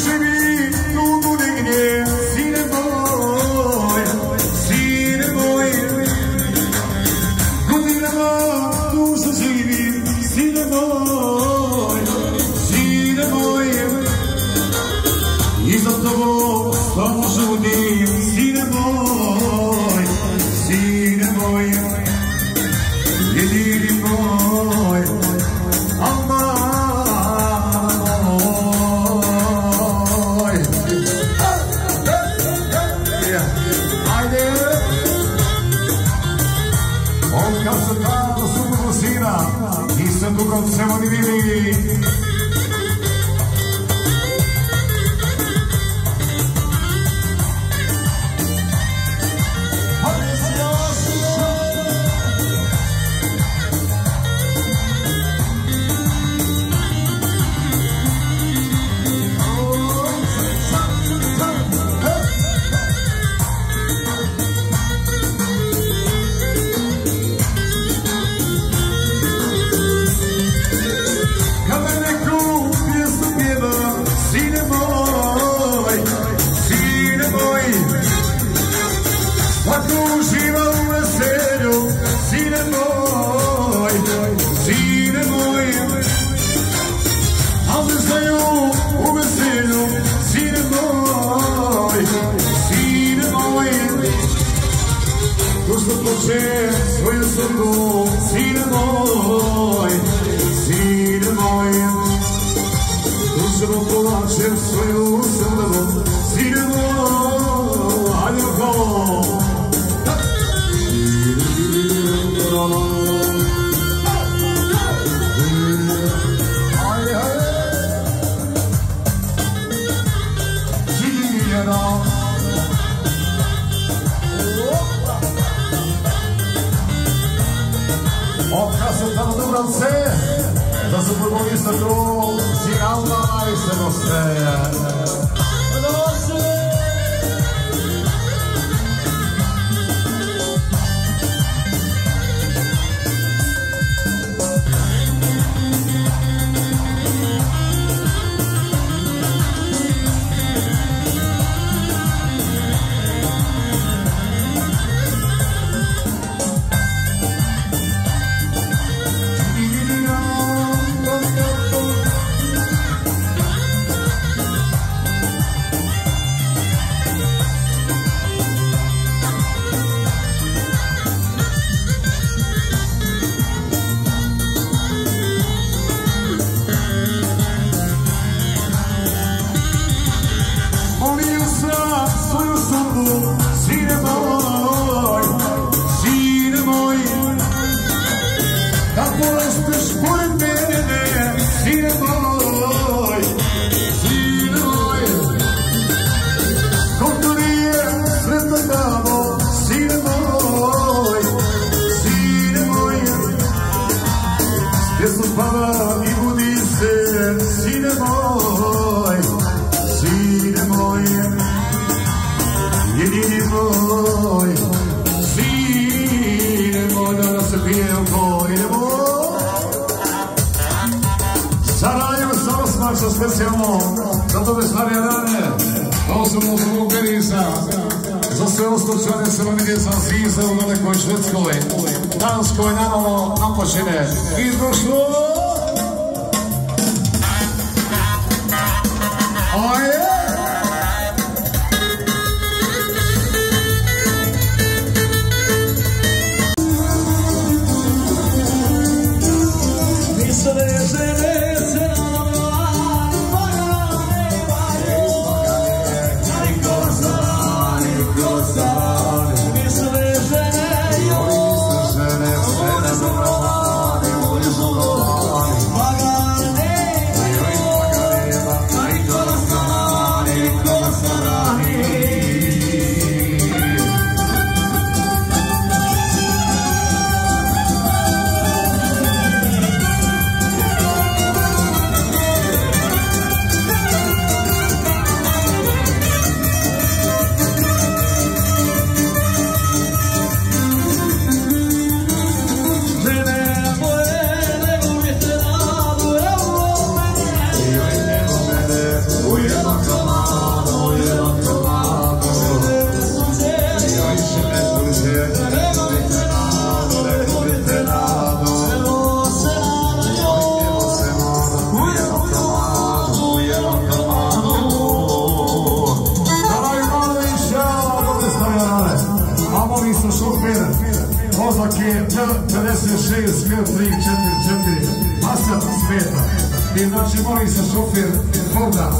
Singing Koşe Resugo Sinimoy Sinimoy Koşe See the Sinimoy Tamo Dubravce, da su futbolista tu si Alba i nosso speciamo za tebe Slavia Dane, na osobnou slovu Gerisa, za svého stočane 70 sízel daleko Švedskovi, Dánskovi na novo napočine. I došlo! Znači, molim se šofir Honda.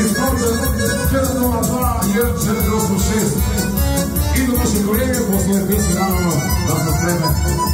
Iz Honda 502 jer 486. I do naše kolege, posle pisi naravno da smo spremne.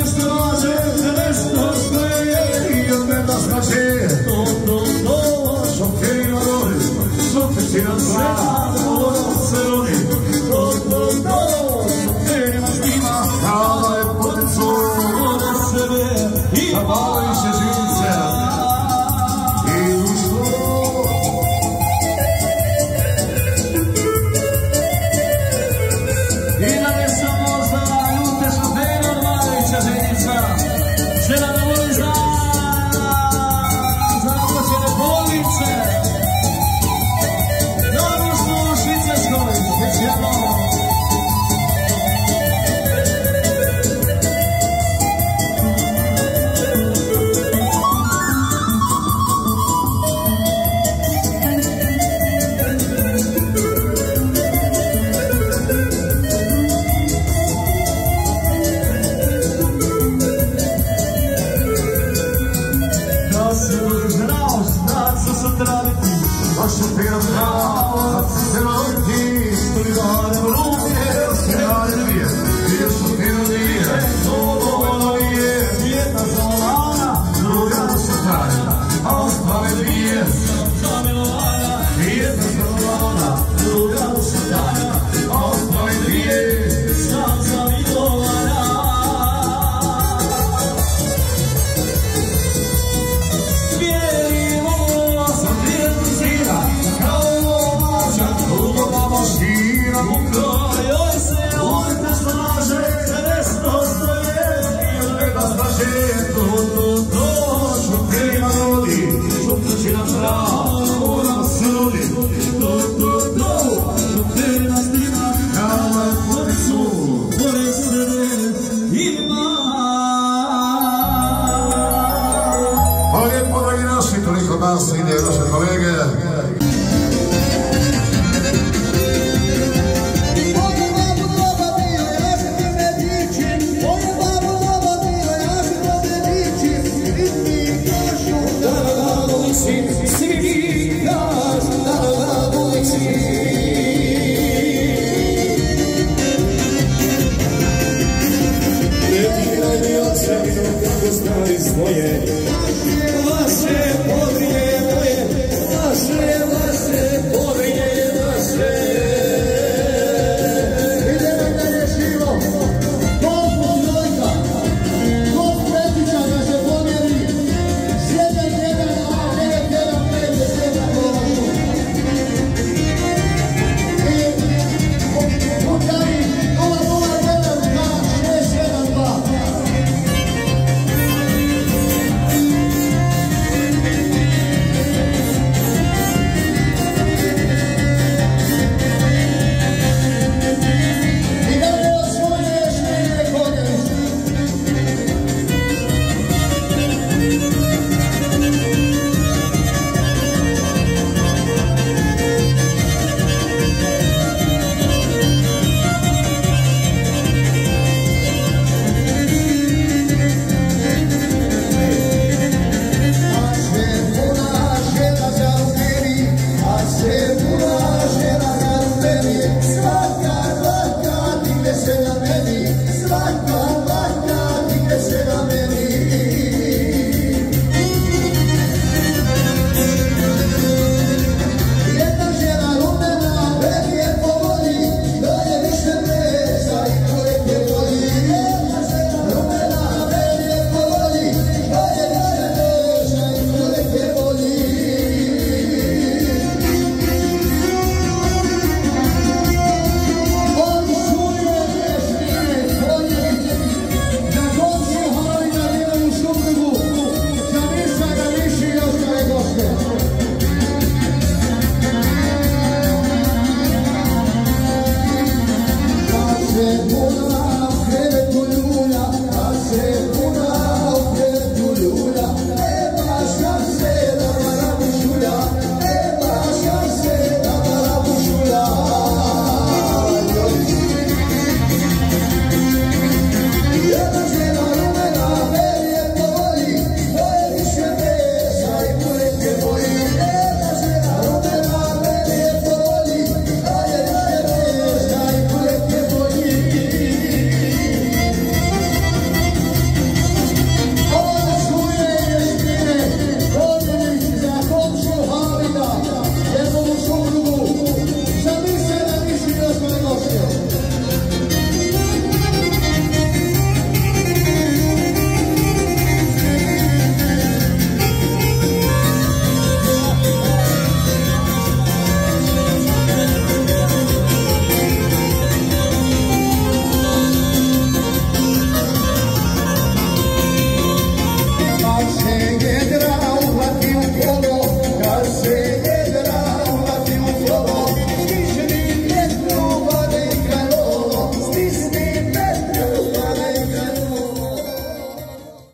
Mr. wrong.